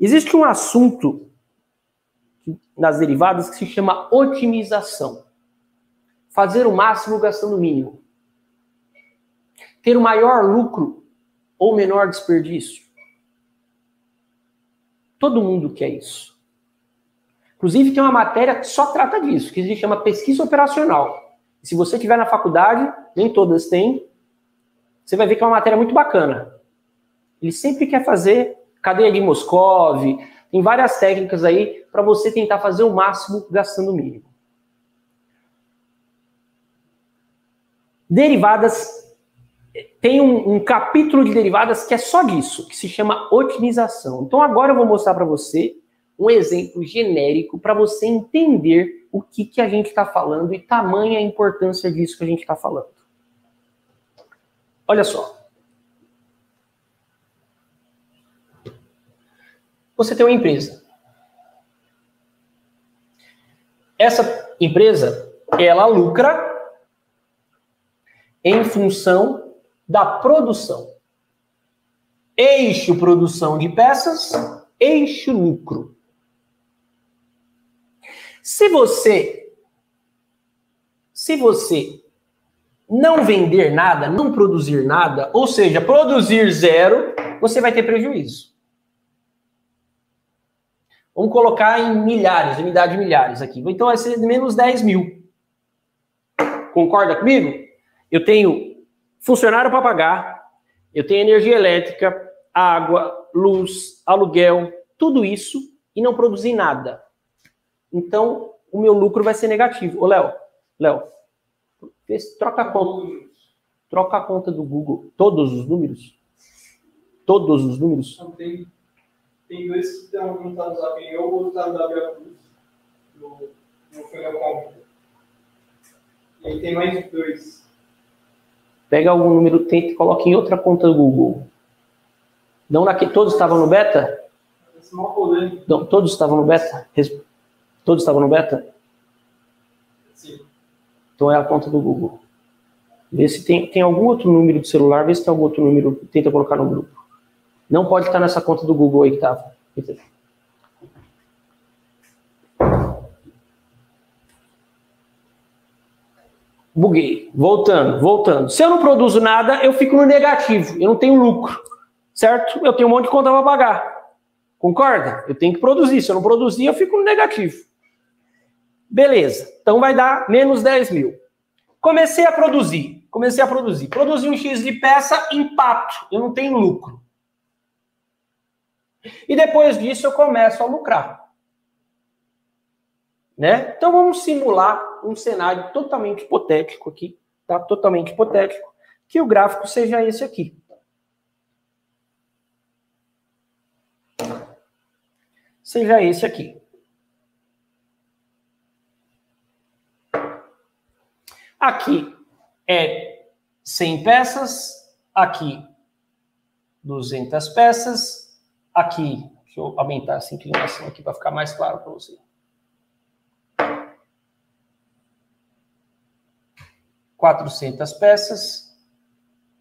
Existe um assunto nas derivadas que se chama otimização. Fazer o máximo gastando o mínimo. Ter o maior lucro ou menor desperdício. Todo mundo quer isso. Inclusive, tem uma matéria que só trata disso, que se chama pesquisa operacional. Se você tiver na faculdade, nem todas têm, você vai ver que é uma matéria muito bacana. Ele sempre quer fazer cadeia de Moscov, tem várias técnicas aí para você tentar fazer o máximo gastando o mínimo. Derivadas tem um, um, capítulo de derivadas que é só disso, que se chama otimização. Então agora eu vou mostrar para você um exemplo genérico para você entender o que, que a gente está falando e tamanha a importância disso que a gente está falando. Olha só. Você tem uma empresa. Essa empresa, ela lucra em função da produção. Eixo produção de peças, eixo lucro. Se você se você não vender nada, não produzir nada, ou seja, produzir zero, você vai ter prejuízo. Vamos colocar em milhares, unidade de milhares aqui. Então vai ser menos 10 mil. Concorda comigo? Eu tenho funcionário para pagar, eu tenho energia elétrica, água, luz, aluguel, tudo isso e não produzir nada. Então, o meu lucro vai ser negativo. Ô, Léo, Léo, troca a conta. Troca a conta do Google. Todos os números? Todos os números? Não, tem, tem dois que estão um tá no Zap eu, o outro no W Cruz, no, no Final E aí tem mais dois. Pega algum número, tenta e coloca em outra conta do Google. Não naquele, todos estavam no beta? Não, todos estavam no beta? Todos estavam no beta? Sim. Então é a conta do Google. Vê se tem, tem algum outro número de celular, vê se tem algum outro número, tenta colocar no grupo. Não pode estar nessa conta do Google aí que estava. Buguei. Voltando, voltando. Se eu não produzo nada, eu fico no negativo. Eu não tenho lucro. Certo? Eu tenho um monte de conta para pagar. Concorda? Eu tenho que produzir. Se eu não produzir, eu fico no negativo. Beleza. Então vai dar menos 10 mil. Comecei a produzir. Comecei a produzir. Produzi um X de peça, empato. Eu não tenho lucro. E depois disso eu começo a lucrar. Né? Então vamos simular um cenário totalmente hipotético aqui, tá? Totalmente hipotético, que o gráfico seja esse aqui. Seja esse aqui. Aqui é 100 peças, aqui 200 peças, aqui, deixa eu aumentar essa inclinação aqui para ficar mais claro para você. 400 peças,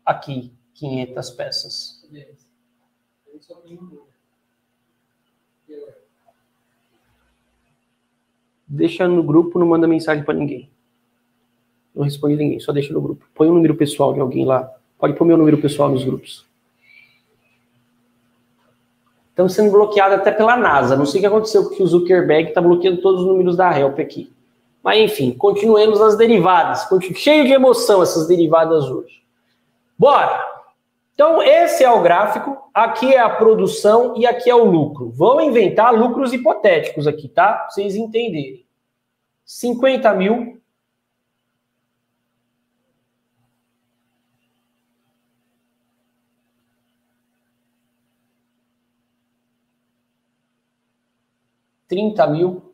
aqui 500 peças. Deixa no grupo, não manda mensagem para ninguém. Não responde ninguém, só deixa no grupo. Põe o número pessoal de alguém lá. Pode pôr meu número pessoal nos grupos. Estamos sendo bloqueados até pela NASA. Não sei o que aconteceu, que o Zuckerberg está bloqueando todos os números da Help aqui. Mas enfim, continuemos nas derivadas. Cheio de emoção essas derivadas hoje. Bora! Então, esse é o gráfico, aqui é a produção e aqui é o lucro. Vamos inventar lucros hipotéticos aqui, tá? Pra vocês entenderem. 50 mil. Trinta mil.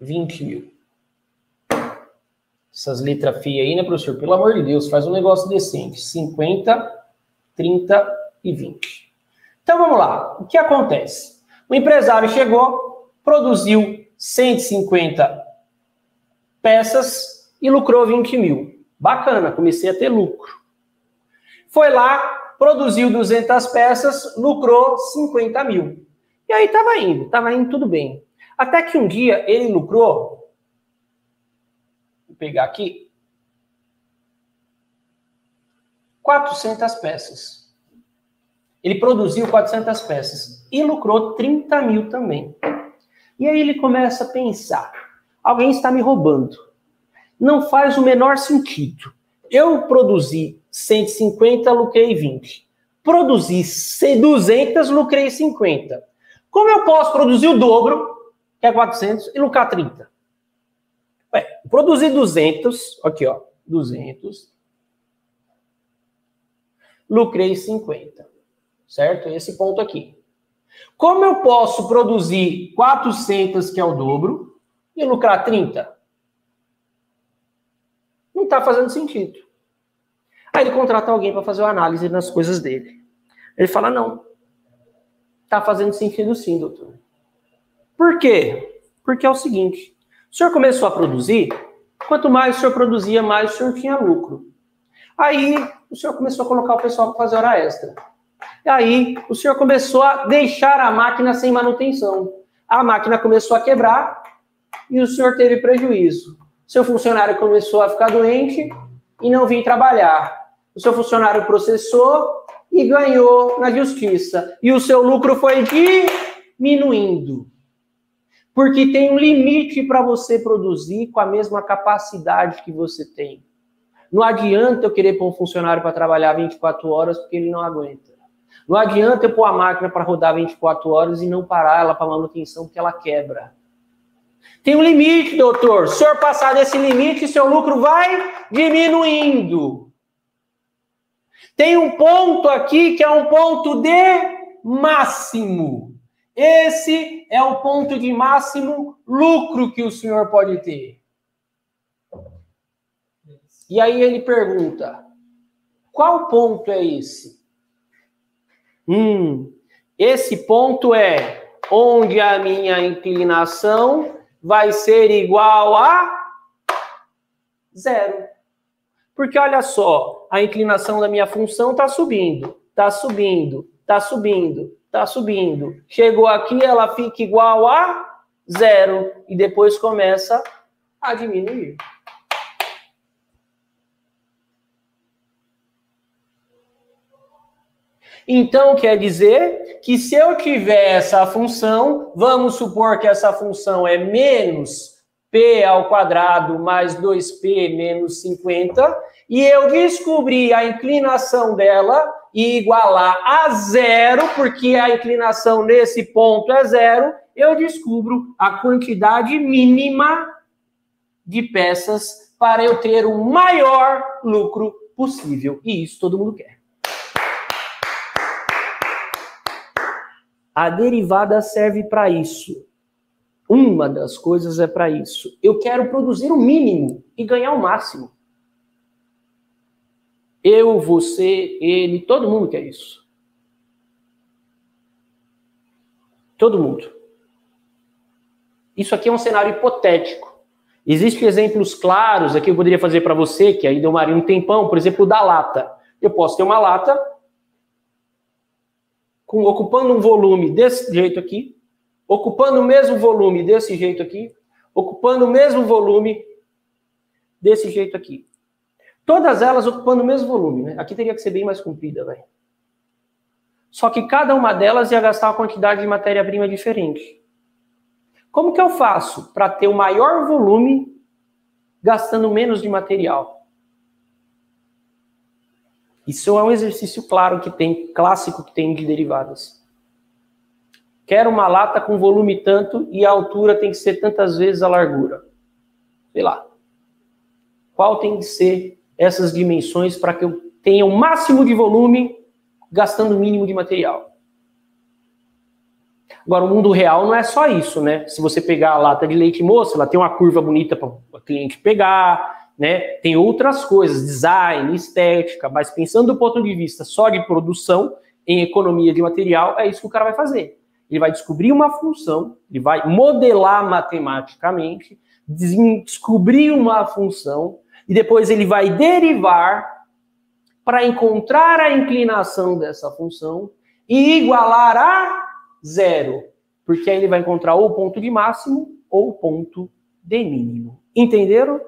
20 mil. Essas letras feias aí, né, professor? Pelo amor de Deus, faz um negócio decente. 50, 30 e 20. Então vamos lá. O que acontece? O empresário chegou, produziu 150 peças e lucrou 20 mil. Bacana, comecei a ter lucro. Foi lá, produziu 200 peças, lucrou 50 mil. E aí estava indo, estava indo tudo bem. Até que um dia ele lucrou. Vou pegar aqui. 400 peças. Ele produziu 400 peças e lucrou 30 mil também. E aí ele começa a pensar: alguém está me roubando. Não faz o menor sentido. Eu produzi 150, lucrei 20. Produzi 200, lucrei 50. Como eu posso produzir o dobro, que é 400, e lucrar 30? Ué, produzir 200, aqui ó, 200, lucrei 50, certo? Esse ponto aqui. Como eu posso produzir 400, que é o dobro, e lucrar 30? Não está fazendo sentido. Aí ele contrata alguém para fazer uma análise nas coisas dele. Ele fala: não, está fazendo sentido sim, doutor. Por quê? Porque é o seguinte: o senhor começou a produzir, quanto mais o senhor produzia, mais o senhor tinha lucro. Aí o senhor começou a colocar o pessoal para fazer hora extra. Aí o senhor começou a deixar a máquina sem manutenção. A máquina começou a quebrar e o senhor teve prejuízo. Seu funcionário começou a ficar doente e não vir trabalhar. O seu funcionário processou e ganhou na justiça. E o seu lucro foi diminuindo. Porque tem um limite para você produzir com a mesma capacidade que você tem. Não adianta eu querer pôr um funcionário para trabalhar 24 horas porque ele não aguenta. Não adianta eu pôr a máquina para rodar 24 horas e não parar ela para manutenção porque ela quebra. Tem um limite, doutor. Se o senhor passar desse limite, seu lucro vai diminuindo. Tem um ponto aqui que é um ponto de máximo. Esse é o ponto de máximo lucro que o senhor pode ter. E aí ele pergunta: qual ponto é esse? Hum, esse ponto é onde a minha inclinação vai ser igual a zero. Porque olha só, a inclinação da minha função está subindo, está subindo, está subindo, está subindo. Chegou aqui, ela fica igual a zero e depois começa a diminuir. Então quer dizer que se eu tiver essa função, vamos supor que essa função é menos p ao quadrado mais 2p menos 50, e eu descobri a inclinação dela e igualar a zero, porque a inclinação nesse ponto é zero, eu descubro a quantidade mínima de peças para eu ter o maior lucro possível. E isso todo mundo quer. A derivada serve para isso. Uma das coisas é para isso. Eu quero produzir o mínimo e ganhar o máximo. Eu, você, ele, todo mundo quer isso. Todo mundo. Isso aqui é um cenário hipotético. Existem exemplos claros aqui eu poderia fazer para você, que aí demoraria um tempão, por exemplo, da lata. Eu posso ter uma lata com, ocupando um volume desse jeito aqui, ocupando o mesmo volume desse jeito aqui, ocupando o mesmo volume desse jeito aqui. Todas elas ocupando o mesmo volume, né? Aqui teria que ser bem mais comprida, velho. Só que cada uma delas ia gastar uma quantidade de matéria-prima diferente. Como que eu faço para ter o maior volume gastando menos de material? Isso é um exercício claro que tem, clássico que tem de derivadas. Quero uma lata com volume tanto e a altura tem que ser tantas vezes a largura. Sei lá. Qual tem que ser essas dimensões para que eu tenha o máximo de volume gastando o mínimo de material? Agora, o mundo real não é só isso, né? Se você pegar a lata de leite moça, ela tem uma curva bonita para o cliente pegar, né? Tem outras coisas, design, estética, mas pensando do ponto de vista só de produção, em economia de material, é isso que o cara vai fazer. Ele vai descobrir uma função, ele vai modelar matematicamente, descobrir uma função, e depois ele vai derivar para encontrar a inclinação dessa função e igualar a zero, porque aí ele vai encontrar ou o ponto de máximo ou o ponto de mínimo. Entenderam?